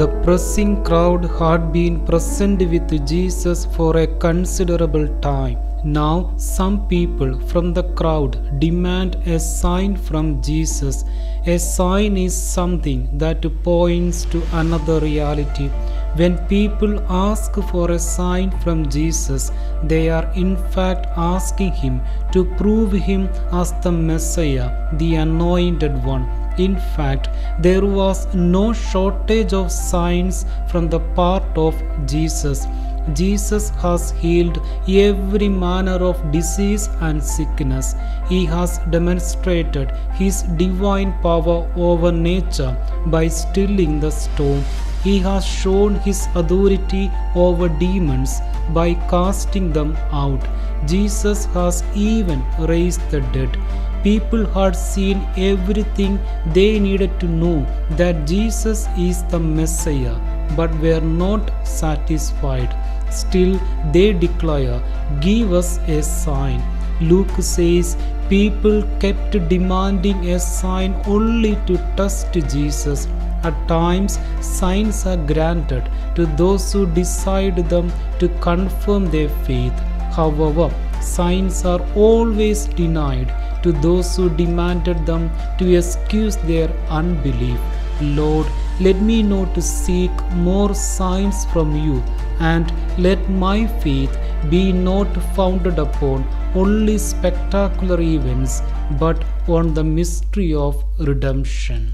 The pressing crowd had been present with Jesus for a considerable time. Now, some people from the crowd demand a sign from Jesus. A sign is something that points to another reality. When people ask for a sign from Jesus, they are in fact asking Him to prove Him as the Messiah, the Anointed One. In fact, there was no shortage of signs from the part of Jesus. Jesus has healed every manner of disease and sickness. He has demonstrated His divine power over nature by stilling the storm. He has shown His authority over demons by casting them out. Jesus has even raised the dead. People had seen everything they needed to know that Jesus is the Messiah, but were not satisfied. Still, they declare, Give us a sign. Luke says, People kept demanding a sign only to test Jesus. At times, signs are granted to those who decide them to confirm their faith. However, signs are always denied to those who demanded them to excuse their unbelief. Lord, let me know to seek more signs from you, and let my faith be not founded upon only spectacular events, but on the mystery of redemption.